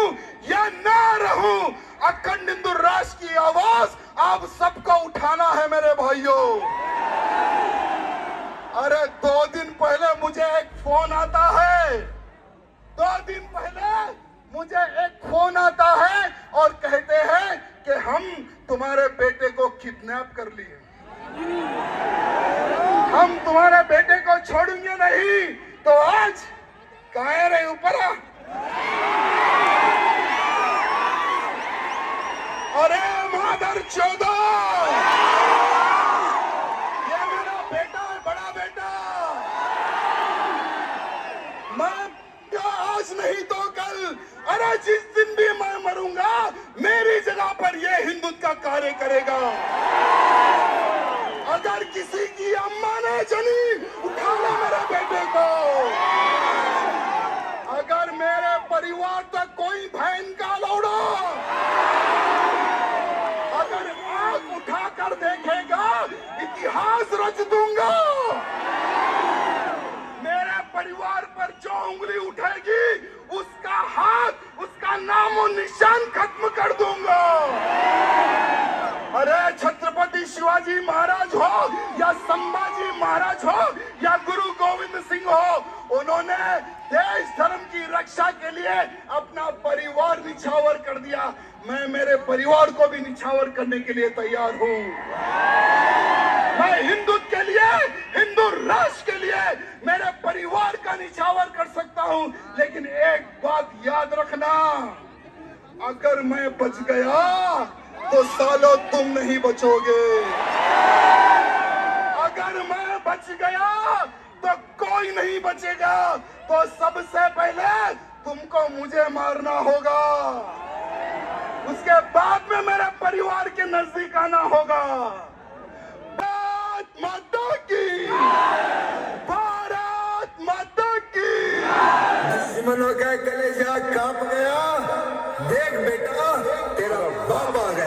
रहूँ या ना रहूँ, अखंड हिंदू राष्ट्र की आवाज़ आप सबको उठाना है मेरे भाइयों। अरे दो दिन पहले मुझे एक फ़ोन आता है। दो दिन पहले मुझे एक फ़ोन आता है और कहते हैं कि हम तुम्हारे बेटे को किडनैप कर लिए। हम तुम्हारे बेटे को छोड़ेंगे नहीं तो आज कहा रहे ऊपर आ? अरे मादर चौदह ये मेरा बेटा है, बड़ा बेटा। मैं क्या आज नहीं तो कल। अरे जिस दिन भी मैं मरूँगा, मेरी जगह पर ये हिंदुत्व का कार्य करेगा। अगर किसी की अम्मा ने जनी उठा लो मेरे बेटे को। अगर मेरे परिवार तक कोई बहन का लौड़ा अगर आग उठा कर देखेगा इतिहास रच दूँगा। मेरे परिवार पर जो उंगली उठेगी, उसका हाथ, उसका नाम और निशान खत्म कर दूँगा। अरे छत्रपति शिवाजी महाराज हो, या संभाजी महाराज हो, या गुरु गोविंद सिंह हो, उन्होंने देश धर्म की रक्षा के लिए अपना परिवार निछावर कर दिया। मैं मेरे परिवार को भी निछावर करने के लिए तैयार हूँ। निछावर कर सकता हूँ, लेकिन एक बात याद रखना, अगर मैं बच गया तो सालों तुम नहीं बचोगे। अगर मैं बच गया तो कोई नहीं बचेगा। तो सबसे पहले तेज काँप गया। देख बेटा तेरा बाबा आ